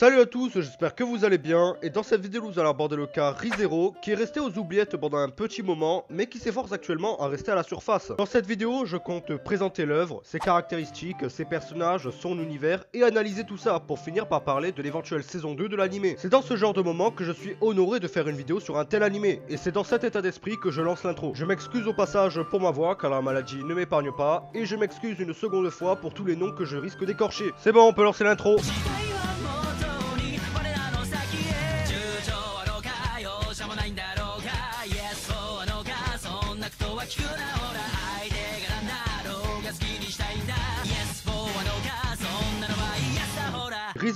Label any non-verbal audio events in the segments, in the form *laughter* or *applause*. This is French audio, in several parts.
Salut à tous, j'espère que vous allez bien, et dans cette vidéo nous allons aborder le cas Rizero, qui est resté aux oubliettes pendant un petit moment, mais qui s'efforce actuellement à rester à la surface. Dans cette vidéo, je compte présenter l'œuvre, ses caractéristiques, ses personnages, son univers, et analyser tout ça, pour finir par parler de l'éventuelle saison 2 de l'animé. C'est dans ce genre de moment que je suis honoré de faire une vidéo sur un tel animé, et c'est dans cet état d'esprit que je lance l'intro. Je m'excuse au passage pour ma voix, car la maladie ne m'épargne pas, et je m'excuse une seconde fois pour tous les noms que je risque d'écorcher. C'est bon, on peut lancer l'intro.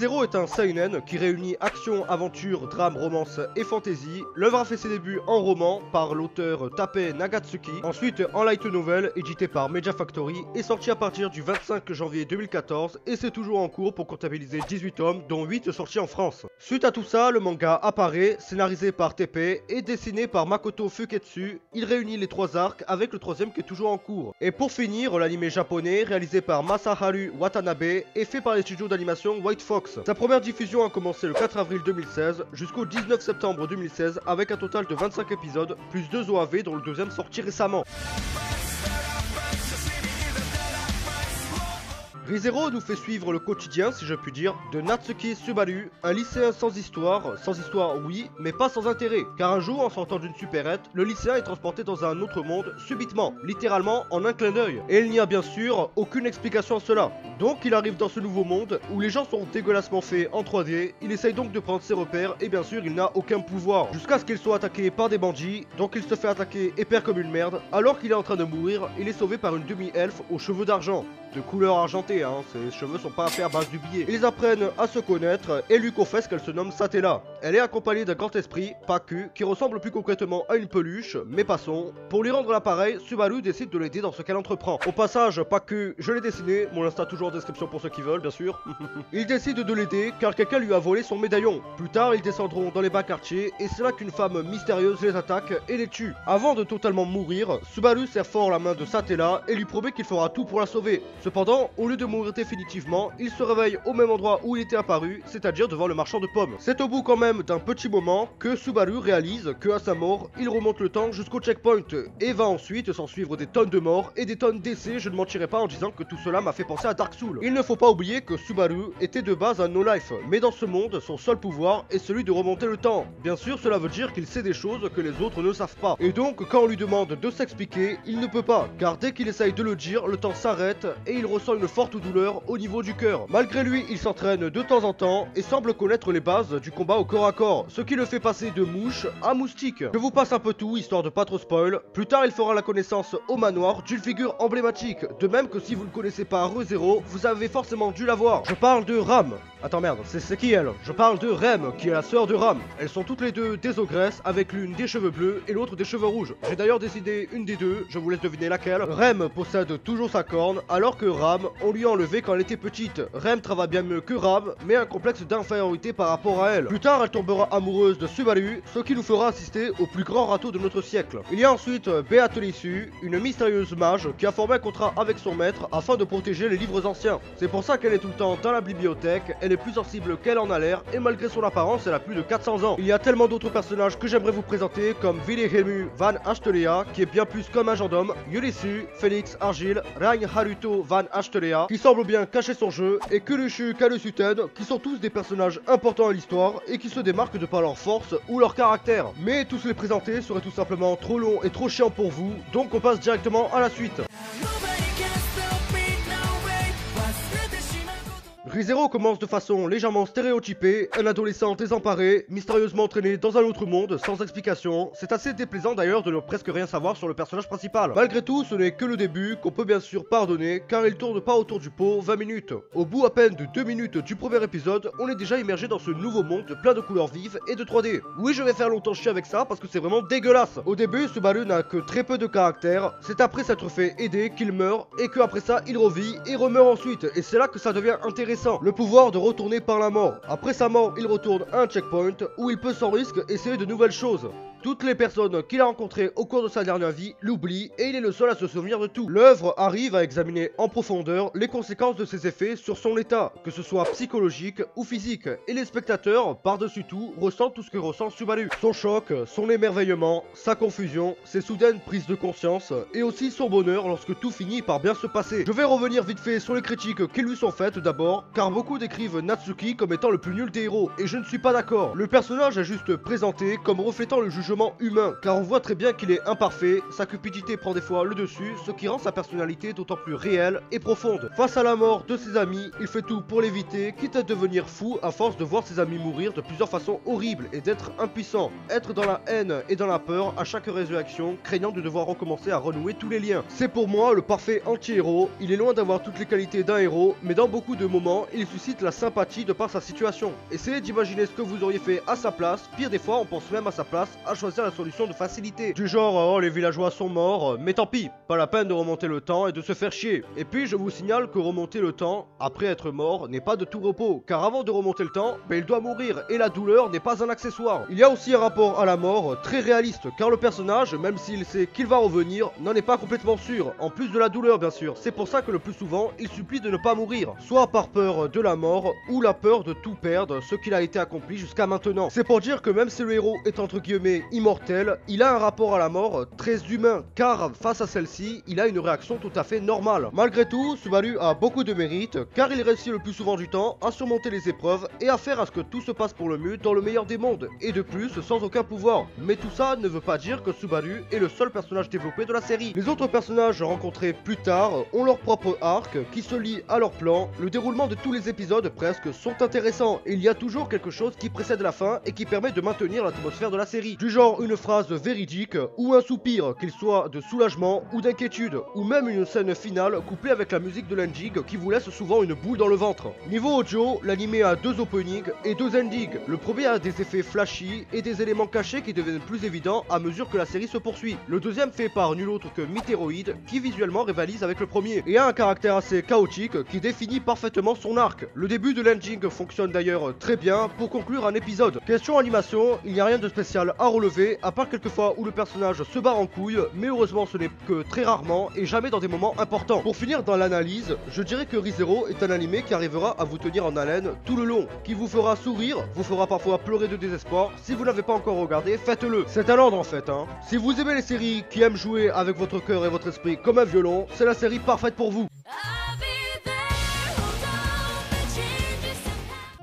ほら ReZero est un seinen qui réunit action, aventure, drame, romance et fantasy. L'œuvre a fait ses débuts en roman par l'auteur Tape Nagatsuki, ensuite en light novel édité par Media Factory et sorti à partir du 25 janvier 2014 et c'est toujours en cours pour comptabiliser 18 tomes dont 8 sortis en France. Suite à tout ça, le manga apparaît, scénarisé par TP et dessiné par Makoto Fuketsu. Il réunit les trois arcs avec le troisième qui est toujours en cours. Et pour finir, l'anime japonais réalisé par Masaharu Watanabe et fait par les studios d'animation White Fox. Sa première diffusion a commencé le 4 avril 2016 jusqu'au 19 septembre 2016 avec un total de 25 épisodes plus 2 OAV dont le deuxième sorti récemment. ReZero nous fait suivre le quotidien, si je puis dire, de Natsuki Subaru, un lycéen sans histoire, sans histoire oui, mais pas sans intérêt, car un jour, en sortant d'une supérette, le lycéen est transporté dans un autre monde, subitement, littéralement en un clin d'œil. Et il n'y a bien sûr aucune explication à cela. Donc il arrive dans ce nouveau monde, où les gens sont dégueulassement faits en 3D, il essaye donc de prendre ses repères, et bien sûr il n'a aucun pouvoir, jusqu'à ce qu'il soit attaqué par des bandits, donc il se fait attaquer et perd comme une merde, alors qu'il est en train de mourir, il est sauvé par une demi-elfe aux cheveux d'argent, de couleur argentée hein, ses cheveux sont pas à faire base du billet. Ils apprennent à se connaître et lui confessent qu'elle se nomme Satella. Elle est accompagnée d'un grand esprit, Paku, qui ressemble plus concrètement à une peluche, mais passons. Pour lui rendre l'appareil, Subaru décide de l'aider dans ce qu'elle entreprend. Au passage, Paku, je l'ai dessiné, mon insta toujours en description pour ceux qui veulent, bien sûr. *laughs* il décide de l'aider car quelqu'un lui a volé son médaillon. Plus tard, ils descendront dans les bas quartiers et c'est là qu'une femme mystérieuse les attaque et les tue. Avant de totalement mourir, Subaru serre fort la main de Satella et lui promet qu'il fera tout pour la sauver. Cependant, au lieu de mourir définitivement, il se réveille au même endroit où il était apparu, c'est-à-dire devant le marchand de pommes. C'est au bout quand même d'un petit moment que Subaru réalise que à sa mort, il remonte le temps jusqu'au checkpoint et va ensuite s'en suivre des tonnes de morts et des tonnes d'essais, je ne mentirai pas en disant que tout cela m'a fait penser à Dark Souls. Il ne faut pas oublier que Subaru était de base un no-life, mais dans ce monde, son seul pouvoir est celui de remonter le temps. Bien sûr, cela veut dire qu'il sait des choses que les autres ne savent pas. Et donc, quand on lui demande de s'expliquer, il ne peut pas, car dès qu'il essaye de le dire, le temps s'arrête et il ressent une forte douleur au niveau du cœur. Malgré lui, il s'entraîne de temps en temps et semble connaître les bases du combat au corps à corps, ce qui le fait passer de mouche à moustique. Je vous passe un peu tout, histoire de pas trop spoil. Plus tard, il fera la connaissance au manoir d'une figure emblématique, de même que si vous ne connaissez pas ReZero, vous avez forcément dû la voir. Je parle de Ram. Attends merde, c'est c'est qui elle? Je parle de Rem, qui est la sœur de Ram. Elles sont toutes les deux des ogresses, avec l'une des cheveux bleus et l'autre des cheveux rouges. J'ai d'ailleurs décidé une des deux, je vous laisse deviner laquelle. Rem possède toujours sa corne, alors que Ram, on lui a enlevé quand elle était petite. Rem travaille bien mieux que Ram, mais un complexe d'infériorité par rapport à elle. Plus tard, elle tombera amoureuse de Subaru, ce qui nous fera assister au plus grand râteau de notre siècle. Il y a ensuite Beate une mystérieuse mage qui a formé un contrat avec son maître afin de protéger les livres anciens. C'est pour ça qu'elle est tout le temps dans la bibliothèque, elle est plus sensible qu'elle en a l'air, et malgré son apparence, elle a plus de 400 ans. Il y a tellement d'autres personnages que j'aimerais vous présenter, comme Wilhelmu van Astelea, qui est bien plus comme un gendarme, Yulisu, Félix Argile, Rein Haruto van Astelea, qui semble bien cacher son jeu, et Kulushu Kalusuten, qui sont tous des personnages importants à l'histoire, et qui se démarquent de par leur force ou leur caractère. Mais tous les présenter serait tout simplement trop long et trop chiant pour vous, donc on passe directement à la suite. ReZero commence de façon légèrement stéréotypée, un adolescent désemparé, mystérieusement entraîné dans un autre monde, sans explication. C'est assez déplaisant d'ailleurs de ne presque rien savoir sur le personnage principal. Malgré tout, ce n'est que le début, qu'on peut bien sûr pardonner, car il tourne pas autour du pot 20 minutes. Au bout à peine de 2 minutes du premier épisode, on est déjà immergé dans ce nouveau monde plein de couleurs vives et de 3D. Oui, je vais faire longtemps chier avec ça parce que c'est vraiment dégueulasse. Au début, Subaru n'a que très peu de caractère, c'est après s'être fait aider qu'il meurt, et que après ça, il revit et remeurt ensuite, et c'est là que ça devient intéressant. Le pouvoir de retourner par la mort. Après sa mort, il retourne à un checkpoint où il peut sans risque essayer de nouvelles choses. Toutes les personnes qu'il a rencontrées au cours de sa dernière vie l'oublient et il est le seul à se souvenir de tout. L'œuvre arrive à examiner en profondeur les conséquences de ses effets sur son état, que ce soit psychologique ou physique, et les spectateurs, par-dessus tout, ressentent tout ce que ressent Subaru. Son choc, son émerveillement, sa confusion, ses soudaines prises de conscience, et aussi son bonheur lorsque tout finit par bien se passer. Je vais revenir vite fait sur les critiques qui lui sont faites d'abord, car beaucoup décrivent Natsuki comme étant le plus nul des héros, et je ne suis pas d'accord. Le personnage est juste présenté comme reflétant le jugement humain, car on voit très bien qu'il est imparfait, sa cupidité prend des fois le dessus, ce qui rend sa personnalité d'autant plus réelle et profonde. Face à la mort de ses amis, il fait tout pour l'éviter, quitte à devenir fou à force de voir ses amis mourir de plusieurs façons horribles et d'être impuissant, être dans la haine et dans la peur à chaque résurrection, craignant de devoir recommencer à renouer tous les liens. C'est pour moi le parfait anti-héros, il est loin d'avoir toutes les qualités d'un héros, mais dans beaucoup de moments, il suscite la sympathie de par sa situation. Essayez d'imaginer ce que vous auriez fait à sa place, pire des fois on pense même à sa place à choisir la solution de facilité. Du genre, oh les villageois sont morts, mais tant pis, pas la peine de remonter le temps et de se faire chier. Et puis je vous signale que remonter le temps, après être mort, n'est pas de tout repos, car avant de remonter le temps, ben, il doit mourir, et la douleur n'est pas un accessoire. Il y a aussi un rapport à la mort très réaliste, car le personnage, même s'il sait qu'il va revenir, n'en est pas complètement sûr, en plus de la douleur bien sûr. C'est pour ça que le plus souvent, il supplie de ne pas mourir, soit par peur de la mort, ou la peur de tout perdre, ce qu'il a été accompli jusqu'à maintenant. C'est pour dire que même si le héros est entre guillemets immortel, il a un rapport à la mort très humain, car face à celle-ci, il a une réaction tout à fait normale. Malgré tout, Subaru a beaucoup de mérite, car il réussit le plus souvent du temps à surmonter les épreuves et à faire à ce que tout se passe pour le mieux dans le meilleur des mondes, et de plus sans aucun pouvoir. Mais tout ça ne veut pas dire que Subaru est le seul personnage développé de la série. Les autres personnages rencontrés plus tard ont leur propre arc qui se lie à leur plan. Le déroulement de tous les épisodes presque sont intéressants et il y a toujours quelque chose qui précède la fin et qui permet de maintenir l'atmosphère de la série. Genre une phrase véridique ou un soupir, qu'il soit de soulagement ou d'inquiétude, ou même une scène finale couplée avec la musique de l'ending qui vous laisse souvent une boule dans le ventre. Niveau audio, l'anime a deux openings et deux endings. Le premier a des effets flashy et des éléments cachés qui deviennent plus évidents à mesure que la série se poursuit. Le deuxième fait par nul autre que Mythéroïde qui visuellement rivalise avec le premier et a un caractère assez chaotique qui définit parfaitement son arc. Le début de l'ending fonctionne d'ailleurs très bien pour conclure un épisode. Question animation, il n'y a rien de spécial à relever à part quelques fois où le personnage se barre en couille mais heureusement ce n'est que très rarement et jamais dans des moments importants. Pour finir dans l'analyse, je dirais que ReZero est un animé qui arrivera à vous tenir en haleine tout le long, qui vous fera sourire, vous fera parfois pleurer de désespoir. Si vous n'avez pas encore regardé, faites-le. C'est un ordre en fait. Hein. Si vous aimez les séries qui aiment jouer avec votre cœur et votre esprit comme un violon, c'est la série parfaite pour vous.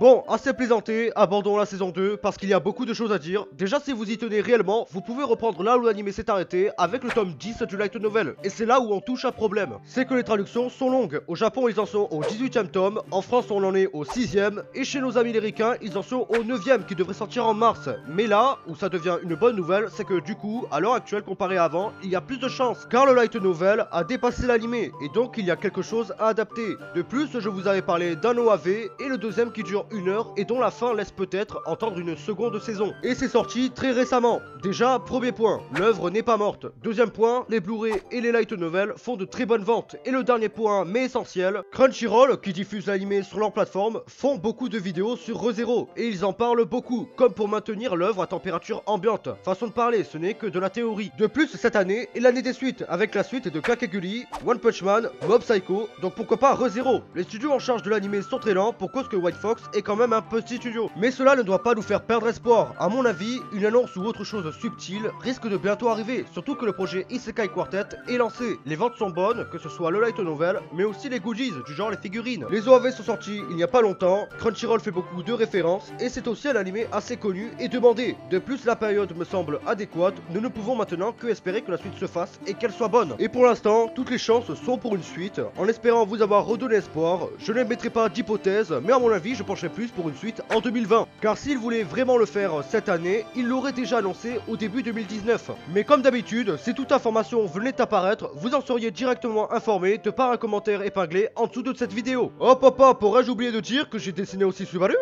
Bon, assez plaisanté, abandonnons la saison 2 parce qu'il y a beaucoup de choses à dire. Déjà, si vous y tenez réellement, vous pouvez reprendre là où l'anime s'est arrêté avec le tome 10 du light novel. Et c'est là où on touche un problème. C'est que les traductions sont longues. Au Japon, ils en sont au 18ème tome, en France, on en est au 6ème, et chez nos amis américains, ils en sont au 9ème qui devrait sortir en mars. Mais là, où ça devient une bonne nouvelle, c'est que du coup, à l'heure actuelle comparé à avant, il y a plus de chances. Car le light novel a dépassé l'anime, et donc il y a quelque chose à adapter. De plus, je vous avais parlé d'un OAV, et le deuxième qui dure une heure, et dont la fin laisse peut-être entendre une seconde saison. Et c'est sorti très récemment. Déjà, premier point, l'œuvre n'est pas morte. Deuxième point, les Blu-ray et les light novels font de très bonnes ventes. Et le dernier point, mais essentiel, Crunchyroll, qui diffuse l'anime sur leur plateforme, font beaucoup de vidéos sur ReZero. Et ils en parlent beaucoup, comme pour maintenir l'œuvre à température ambiante. Façon de parler, ce n'est que de la théorie. De plus, cette année est l'année des suites, avec la suite de Kakeguri, One Punch Man, Mob Psycho, donc pourquoi pas ReZero Les studios en charge de l'anime sont très lents pour cause que White Fox est quand même un petit studio. Mais cela ne doit pas nous faire perdre espoir. À mon avis, une annonce ou autre chose subtile risque de bientôt arriver, surtout que le projet Isekai Quartet est lancé. Les ventes sont bonnes, que ce soit le light novel, mais aussi les goodies, du genre les figurines. Les OAV sont sortis il n'y a pas longtemps, Crunchyroll fait beaucoup de références, et c'est aussi un animé assez connu et demandé. De plus, la période me semble adéquate, nous ne pouvons maintenant que espérer que la suite se fasse et qu'elle soit bonne. Et pour l'instant, toutes les chances sont pour une suite. En espérant vous avoir redonné espoir, je ne mettrai pas d'hypothèse, mais à mon avis, je pencherai plus pour une suite en 2020. Car s'il voulait vraiment le faire cette année, il l'aurait déjà annoncé au début 2019. Mais comme d'habitude, si toute information venait apparaître, vous en seriez directement informé de par un commentaire épinglé en dessous de cette vidéo. Hop hop, aurais-je oublié de dire que j'ai dessiné aussi Subaru?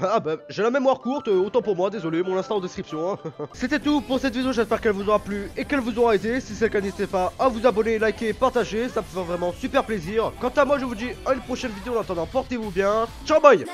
Ah bah j'ai la mémoire courte, euh, autant pour moi, désolé, mon instant en description. hein. *laughs* C'était tout pour cette vidéo, j'espère qu'elle vous aura plu et qu'elle vous aura aidé. Si c'est le cas, n'hésitez pas à vous abonner, liker, partager, ça me fait vraiment super plaisir. Quant à moi, je vous dis à une prochaine vidéo, en attendant, portez-vous bien. Ciao bye